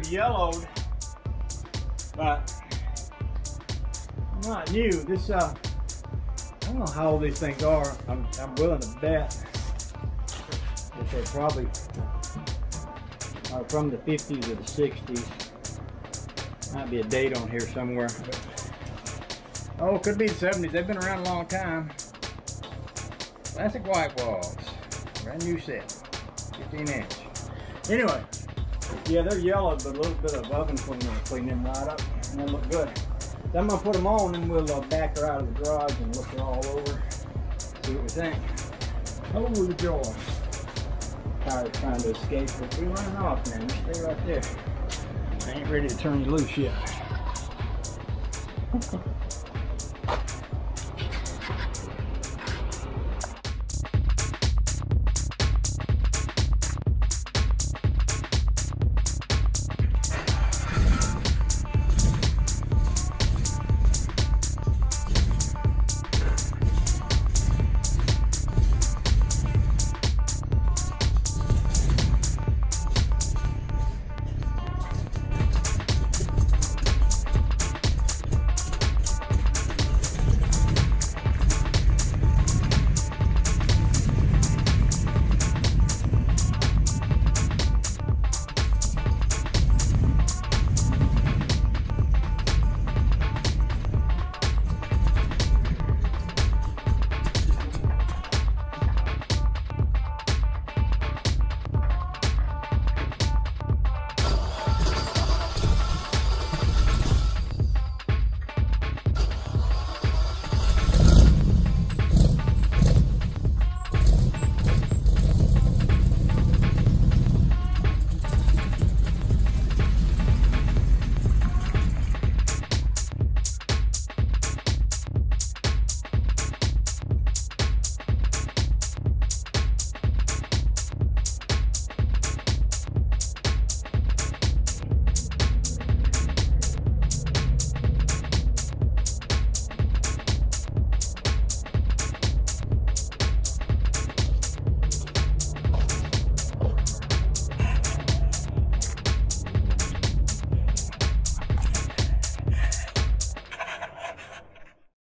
yellowed, but not new. This uh, I don't know how old these things are. I'm I'm willing to bet that they're probably are from the 50s or the 60s. Might be a date on here somewhere. Oh, could be the 70s. They've been around a long time. Classic white walls. Brand new set. 15 inch. Anyway, yeah, they're yellow, but a little bit of oven cleaner will clean them right up and they look good. So I'm gonna put them on and we'll uh, back her out of the garage and look her all over. See what we think. Holy joy. Tired trying to escape, but we running off, man. You stay right there. I ain't ready to turn you loose yet.